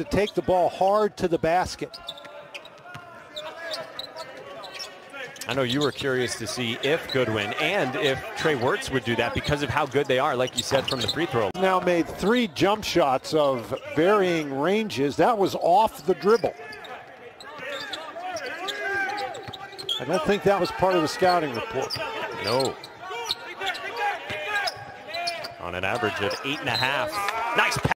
to take the ball hard to the basket. I know you were curious to see if Goodwin and if Trey Wertz would do that because of how good they are, like you said, from the free throw. Now made three jump shots of varying ranges. That was off the dribble. I don't think that was part of the scouting report. No. On an average of eight and a half. Nice pass.